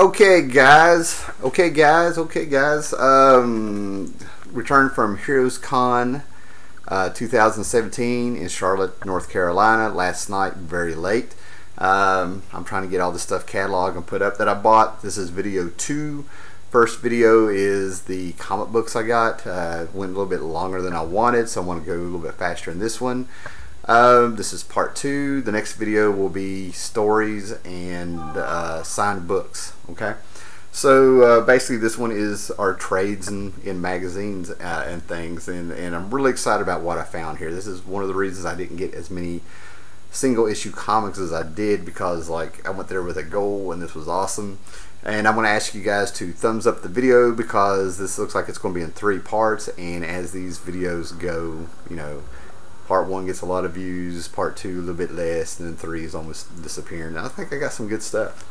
Okay, guys. Okay, guys. Okay, guys. Um, returned from Heroes Con uh, 2017 in Charlotte, North Carolina. Last night, very late. Um, I'm trying to get all the stuff cataloged and put up that I bought. This is video two. First video is the comic books I got. Uh, went a little bit longer than I wanted, so I want to go a little bit faster in this one. Um, this is part two. The next video will be stories and uh, signed books. Okay, so uh, basically this one is our trades in, in magazines uh, and things, and, and I'm really excited about what I found here. This is one of the reasons I didn't get as many single issue comics as I did because like I went there with a goal and this was awesome. And I'm going to ask you guys to thumbs up the video because this looks like it's going to be in three parts. And as these videos go, you know, part one gets a lot of views, part two a little bit less, and then three is almost disappearing. I think I got some good stuff.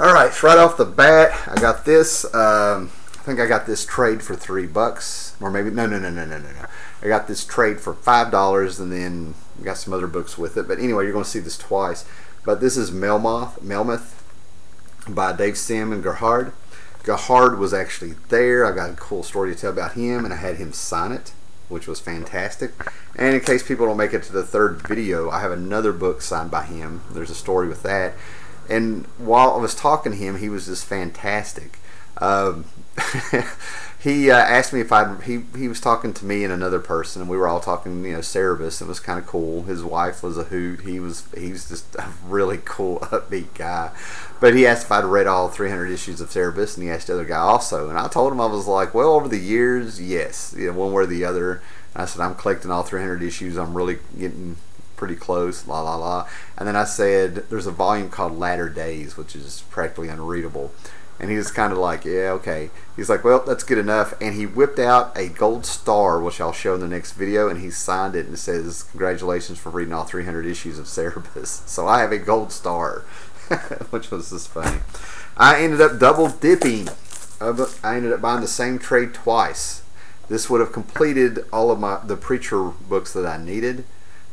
All right, right off the bat, I got this. Um, I think I got this trade for three bucks, or maybe no, no, no, no, no, no, no. I got this trade for five dollars, and then got some other books with it. But anyway, you're going to see this twice. But this is Melmoth, Melmoth by Dave Sim and Gerhard. Gerhard was actually there. I got a cool story to tell about him, and I had him sign it which was fantastic. And in case people don't make it to the third video, I have another book signed by him. There's a story with that. And while I was talking to him, he was just fantastic. Um, he uh, asked me if I he he was talking to me and another person, and we were all talking, you know, Cerebus. It was kind of cool. His wife was a hoot. He was he was just a really cool, upbeat guy. But he asked if I'd read all 300 issues of Cerebus, and he asked the other guy also. And I told him I was like, well, over the years, yes, you know, one way or the other. And I said I'm collecting all 300 issues. I'm really getting pretty close, la la la. And then I said there's a volume called Latter Days, which is practically unreadable. And he was kind of like, yeah, okay. He's like, well, that's good enough. And he whipped out a gold star, which I'll show in the next video, and he signed it and says, congratulations for reading all 300 issues of Cerebus. So I have a gold star, which was just funny. I ended up double dipping. I ended up buying the same trade twice. This would have completed all of my the preacher books that I needed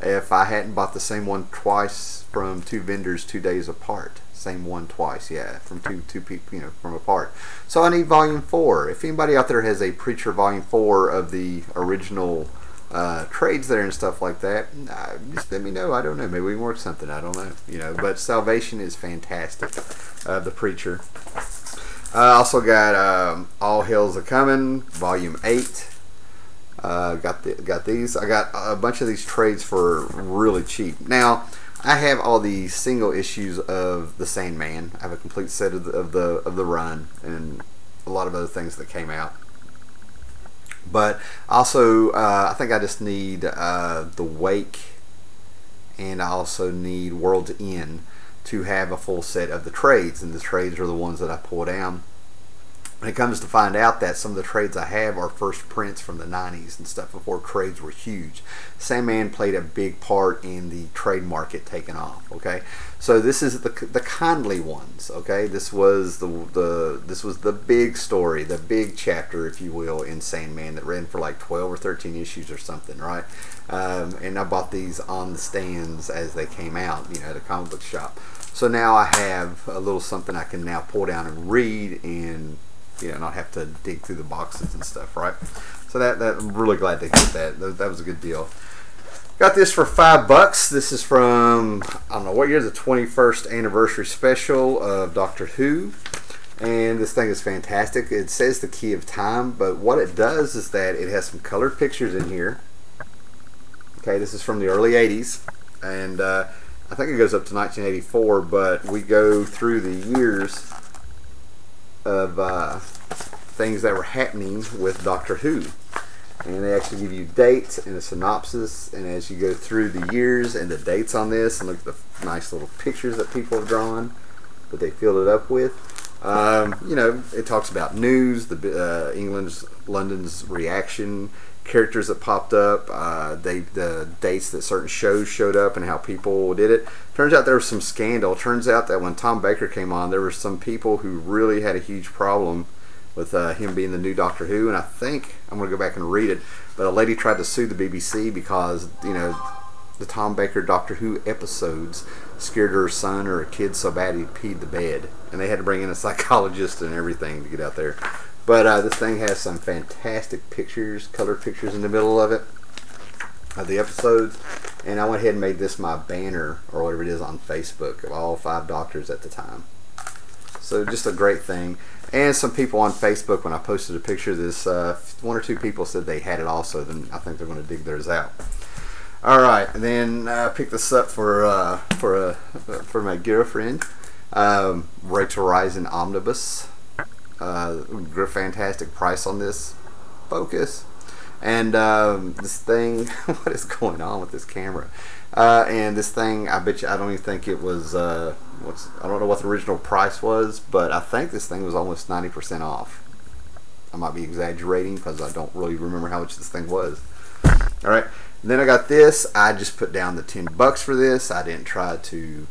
if I hadn't bought the same one twice from two vendors two days apart same one twice. Yeah, from two two people, you know, from apart. So I need volume four. If anybody out there has a preacher volume four of the original uh, trades there and stuff like that, uh, just let me know. I don't know. Maybe we can work something. I don't know. You know, but Salvation is fantastic. Uh, the preacher. I also got um, All Hell's a Coming, Volume Eight. Uh, got the, got these. I got a bunch of these trades for really cheap. Now, I have all the single issues of the Sandman. I have a complete set of the of the, of the run and a lot of other things that came out. But also, uh, I think I just need uh, the Wake, and I also need World's End to have a full set of the trades. And the trades are the ones that I pull down when it comes to find out that some of the trades I have are first prints from the 90s and stuff before trades were huge. Sandman played a big part in the trade market taking off. Okay, so this is the the kindly ones. Okay, this was the the this was the big story, the big chapter, if you will, in Sandman that ran for like 12 or 13 issues or something, right? Um, and I bought these on the stands as they came out, you know, at a comic book shop. So now I have a little something I can now pull down and read and you know, not have to dig through the boxes and stuff, right? So that, that I'm really glad they did that. that. That was a good deal. Got this for five bucks. This is from I don't know what year, the 21st anniversary special of Doctor Who. And this thing is fantastic. It says the key of time, but what it does is that it has some colored pictures in here. Okay, this is from the early 80s, and uh, I think it goes up to 1984. But we go through the years of uh, things that were happening with Doctor Who. And they actually give you dates and a synopsis, and as you go through the years and the dates on this, and look at the nice little pictures that people have drawn that they filled it up with. Um, you know, it talks about news, the uh, England's, London's reaction, characters that popped up, uh, they the dates that certain shows showed up, and how people did it. Turns out there was some scandal. Turns out that when Tom Baker came on, there were some people who really had a huge problem with uh, him being the new Doctor Who, and I think I'm going to go back and read it. But a lady tried to sue the BBC because you know the Tom Baker Doctor Who episodes scared her son or a kid so bad he peed the bed, and they had to bring in a psychologist and everything to get out there. But uh, this thing has some fantastic pictures, colored pictures in the middle of it of the episodes, and I went ahead and made this my banner or whatever it is on Facebook of all five doctors at the time. So just a great thing. And some people on Facebook, when I posted a picture of this, uh, one or two people said they had it also. Then I think they're going to dig theirs out. All right, then I uh, picked this up for uh, for a for my girlfriend, um, Rachel Rising Omnibus. Uh, fantastic price on this. Focus. And um, this thing, what is going on with this camera? Uh, and this thing, I bet you, I don't even think it was. Uh, what's I don't know what the original price was, but I think this thing was almost ninety percent off. I might be exaggerating because I don't really remember how much this thing was. All right. Then I got this. I just put down the 10 bucks for this. I didn't try to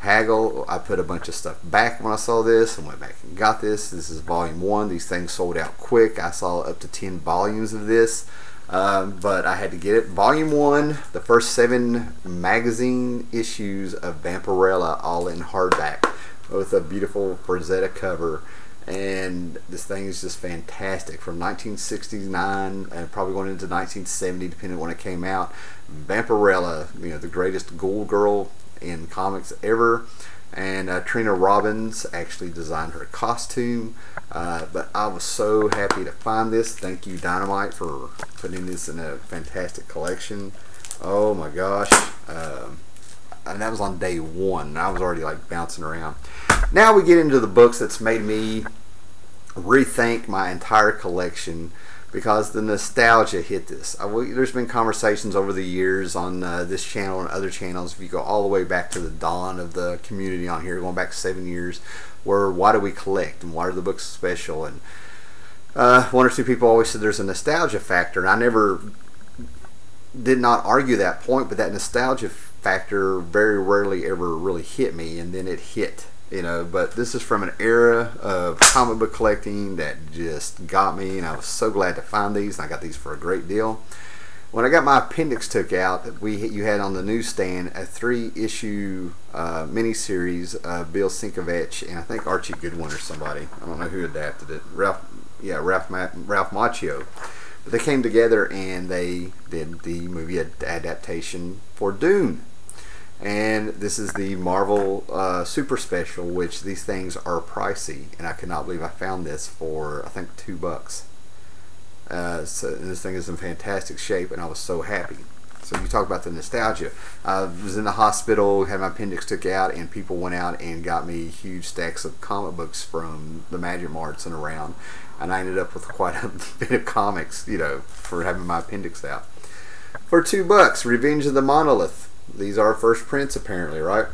haggle. I put a bunch of stuff back when I saw this and went back and got this. This is volume one. These things sold out quick. I saw up to 10 volumes of this. Um, but I had to get it. Volume one, the first seven magazine issues of Vampirella, all in hardback, with a beautiful Frazetta cover and this thing is just fantastic. From 1969 and probably going into 1970 depending on when it came out Vampirella you know the greatest ghoul girl in comics ever. And uh, Trina Robbins actually designed her costume. Uh, but I was so happy to find this. Thank you Dynamite for putting this in a fantastic collection. Oh my gosh. Um, and that was on day one I was already like bouncing around now we get into the books that's made me rethink my entire collection because the nostalgia hit this. I, there's been conversations over the years on uh, this channel and other channels. If you go all the way back to the dawn of the community on here, going back seven years, where why do we collect and why are the books special? And uh, one or two people always said there's a nostalgia factor, and I never did not argue that point, but that nostalgia factor very rarely ever really hit me, and then it hit you know. But this is from an era of comic book collecting that just got me and I was so glad to find these and I got these for a great deal. When I got my appendix took out that we you had on the newsstand a three issue uh, miniseries of Bill Sienkiewicz and I think Archie Goodwin or somebody. I don't know who adapted it. Ralph yeah Ralph Ma Ralph Macchio. But they came together and they did the movie adaptation for Dune and this is the Marvel uh, Super Special, which these things are pricey, and I cannot believe I found this for I think two bucks. Uh, so this thing is in fantastic shape, and I was so happy. So you talk about the nostalgia. I was in the hospital, had my appendix took out, and people went out and got me huge stacks of comic books from the Magic Marts and around, and I ended up with quite a bit of comics, you know, for having my appendix out. For two bucks, Revenge of the Monolith. These are first prints apparently, right?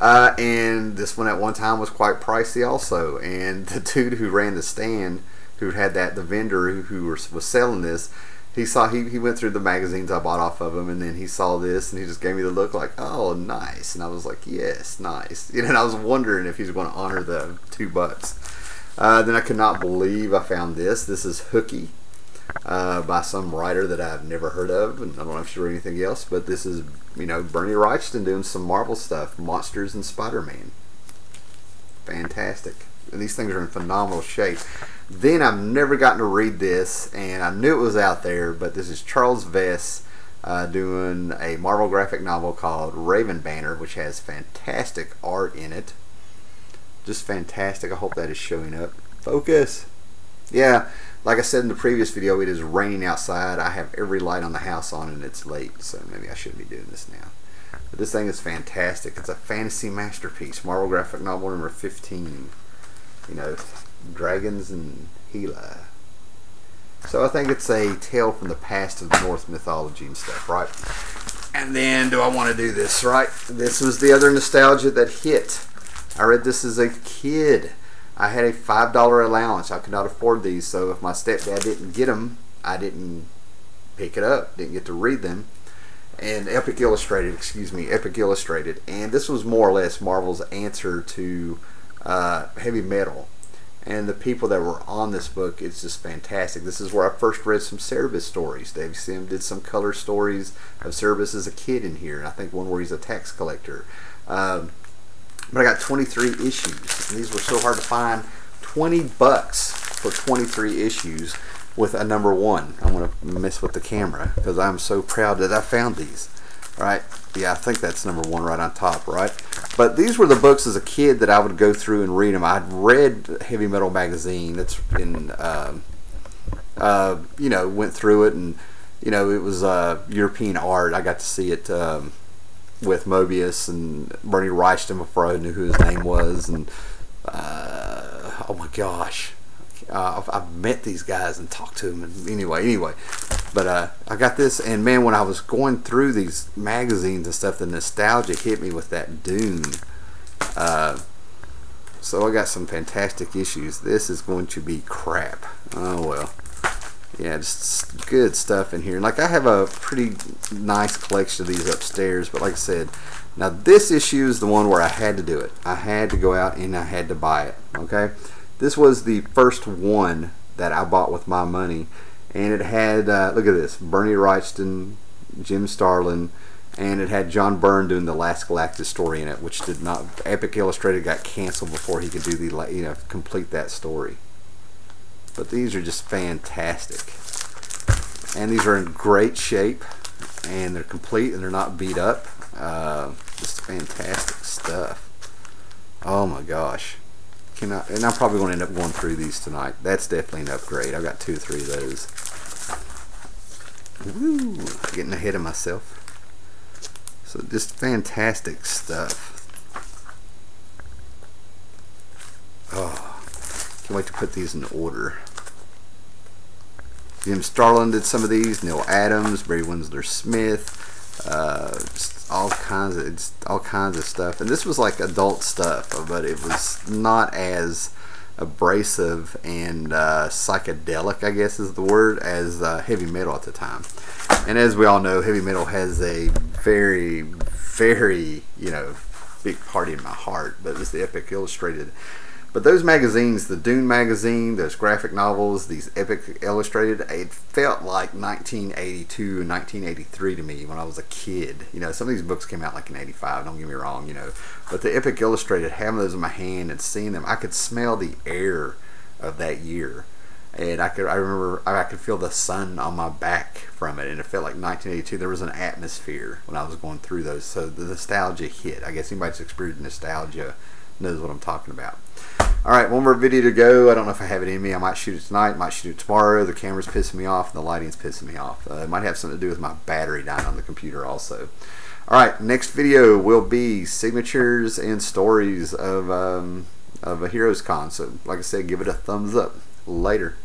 Uh, and this one at one time was quite pricey also. And the dude who ran the stand, who had that, the vendor who, who was, selling this, he saw he, he went through the magazines I bought off of him, and then he saw this, and he just gave me the look like, oh, nice. And I was like, yes, nice. You know, and I was wondering if he's going to honor the two bucks. Uh, then I could not believe I found this. This is Hooky uh, by some writer that I've never heard of, and I don't know if she wrote anything else. But this is, you know, Bernie Wrightson doing some Marvel stuff, Monsters and Spider-Man. Fantastic. And these things are in phenomenal shape. Then I've never gotten to read this, and I knew it was out there, but this is Charles Vess uh, doing a Marvel graphic novel called Raven Banner, which has fantastic art in it. Just fantastic. I hope that is showing up. Focus. Yeah, like I said in the previous video, it is raining outside. I have every light on the house on and it's late, so maybe I shouldn't be doing this now. But this thing is fantastic. It's a fantasy masterpiece. Marvel graphic novel number 15. You know, dragons and Hela. So I think it's a tale from the past of the Norse mythology and stuff, right? And then, do I want to do this, right? This was the other nostalgia that hit. I read this as a kid. I had a $5 allowance. I could not afford these, so if my stepdad didn't get them, I didn't pick it up, didn't get to read them. And Epic Illustrated, excuse me, Epic Illustrated. And this was more or less Marvel's answer to uh, heavy metal. and the people that were on this book, it's just fantastic. This is where I first read some Cerebus stories. Dave Sim did some color stories of Cerebus as a kid in here, and I think one where he's a tax collector. Um, but I got 23 issues, and these were so hard to find. 20 bucks for 23 issues with a number one. I'm going to mess with the camera because I'm so proud that I found these. Right? Yeah, I think that's number one right on top, right? But these were the books as a kid that I would go through and read them. I'd read Heavy Metal magazine. That's in, um, uh, you know, went through it and, you know, it was uh, European art. I got to see it um, with Moebius and Bernie Wrightson before I knew who his name was. And, uh, oh my gosh, uh, I've, I've, met these guys and talked to them. And anyway, anyway, but uh, I got this, and man, when I was going through these magazines and stuff, the nostalgia hit me with that Dune. Uh, so I got some fantastic issues. This is going to be crap. Oh well. Yeah, just good stuff in here. Like I have a pretty nice collection of these upstairs, but like I said, now this issue is the one where I had to do it. I had to go out and I had to buy it. Okay. This was the first one that I bought with my money, and it had uh, look at this: Bernie Wrightson, Jim Starlin, and it had John Byrne doing the last Galactus story in it, which did not. Epic Illustrated got canceled before he could do the you know complete that story. But these are just fantastic, and these are in great shape, and they're complete and they're not beat up. Uh, just fantastic stuff. Oh my gosh cannot, and I'm probably going to end up going through these tonight. That's definitely an upgrade. I've got two or three of those. Woo, getting ahead of myself. So just fantastic stuff. Oh, can't wait to put these in order. Jim Starlin did some of these. Neal Adams, Barry Windsor Smith, uh, all kinds of all kinds of stuff. And this was like adult stuff, but it was not as abrasive and uh, psychedelic, I guess is the word, as uh, heavy metal at the time. And as we all know, heavy metal has a very, very, you know, big party in my heart. But it's the Epic Illustrated but those magazines, the Dune magazine, those graphic novels, these Epic Illustrated, it felt like 1982 and 1983 to me when I was a kid. You know, some of these books came out like in 85, don't get me wrong, you know. But the Epic Illustrated, having those in my hand and seeing them, I could smell the air of that year. And I could, I remember, I could feel the sun on my back from it, and it felt like 1982. There was an atmosphere when I was going through those, so the nostalgia hit. I guess anybody that's experienced nostalgia knows what I'm talking about. All right, one more video to go. I don't know if I have it in me. I might shoot it tonight, might shoot it tomorrow. The camera's pissing me off, the lighting's pissing me off. Uh, it might have something to do with my battery dying on the computer also. All right, next video will be signatures and stories of, um, of a Heroes Con. So, like I said, give it a thumbs up. Later.